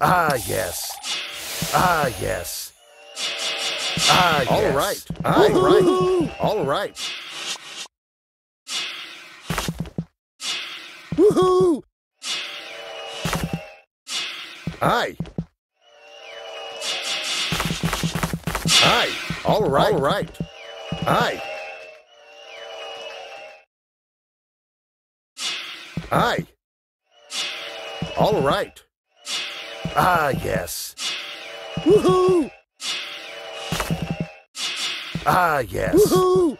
Ah, yes. Ah, yes. Ah, yes. All right. All right. All right. Woohoo! Aye. Aye. All right. All right. Aye. Aye. All right. Ah, yes. Woohoo! Ah, yes. Woohoo!